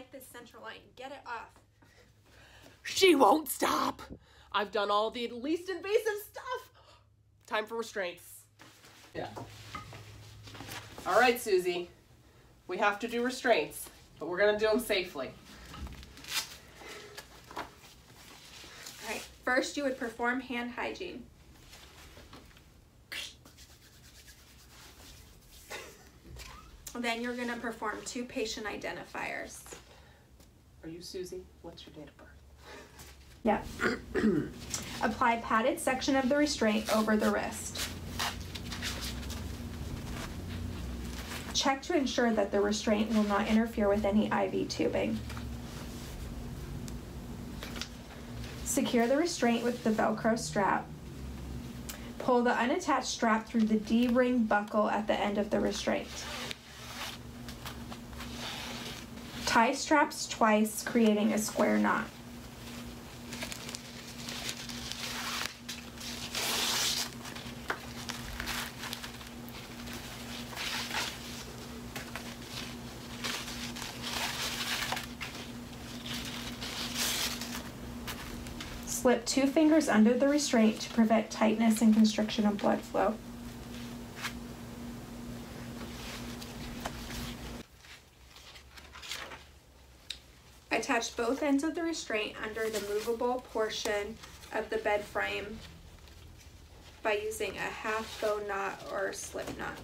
like this central line. Get it off. She won't stop. I've done all the least invasive stuff. Time for restraints. Yeah. All right, Susie. We have to do restraints, but we're going to do them safely. All right. First, you would perform hand hygiene. Then you're going to perform two patient identifiers. Are you Susie? What's your date of birth? Yeah. Apply padded section of the restraint over the wrist. Check to ensure that the restraint will not interfere with any IV tubing. Secure the restraint with the Velcro strap. Pull the unattached strap through the D-ring buckle at the end of the restraint. Tie straps twice, creating a square knot. Slip two fingers under the restraint to prevent tightness and constriction of blood flow. Attach both ends of the restraint under the movable portion of the bed frame by using a half bow knot or slip knot.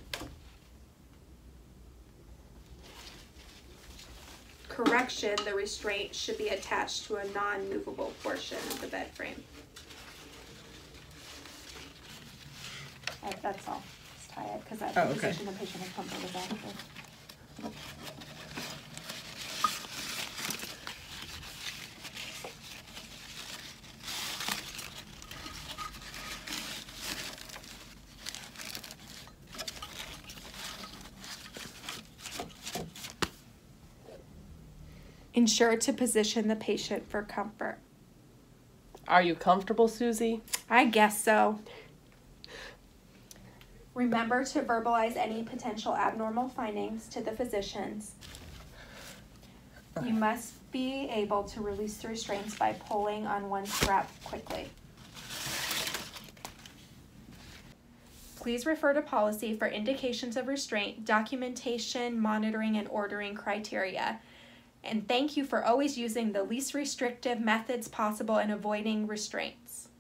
Correction, the restraint should be attached to a non-movable portion of the bed frame. that's all. Just tie it because that's Oh, the okay. position the patient is comfortable with. Ensure to position the patient for comfort. Are you comfortable, Susie? I guess so. Remember to verbalize any potential abnormal findings to the physicians. You must be able to release the restraints by pulling on one strap quickly. Please refer to policy for indications of restraint, documentation, monitoring, and ordering criteria. And thank you for always using the least restrictive methods possible and avoiding restraint.